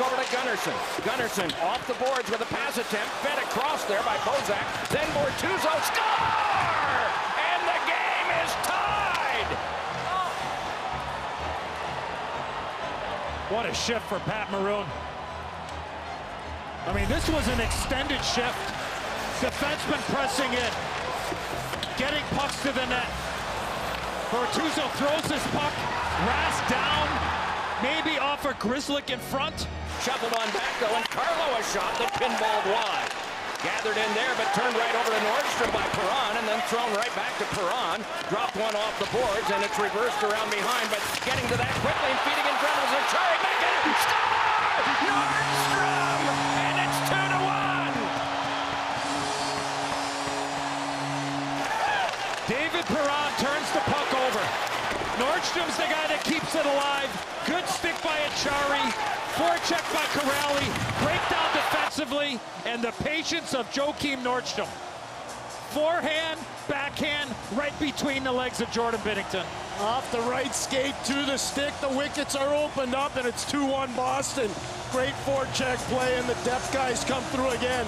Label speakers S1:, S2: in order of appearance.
S1: over to Gunnarsson. Gunnarsson off the boards with a pass attempt. Fed across there by Bozak. Then Bortuzzo. Score! And the game is tied!
S2: What a shift for Pat Maroon. I mean, this was an extended shift. Defenseman pressing in. Getting pucks to the net. Bortuzzo throws his puck. Rask down. Maybe off a Grzelcyk in front.
S1: Shuffled on back though, and Carlo a shot that pinballed wide. Gathered in there, but turned right over to Nordstrom by Perron, and then thrown right back to Perron. Dropped one off the boards, and it's reversed around behind, but getting to that quickly and feeding in front of Acciari. Back! Score! Nordstrom! And it's two to one!
S2: David Perron turns the puck over. Nordstrom's the guy that keeps it alive. Good stick by Acciari. Forecheck by Kuraly. Breakdown defensively. And the patience of Joakim Nordstrom. Forehand, backhand, right between the legs of Jordan Binnington.
S3: Off the right skate to the stick. The wickets are opened up, and it's 2-1 Boston. Great forecheck play, and the depth guys come through again.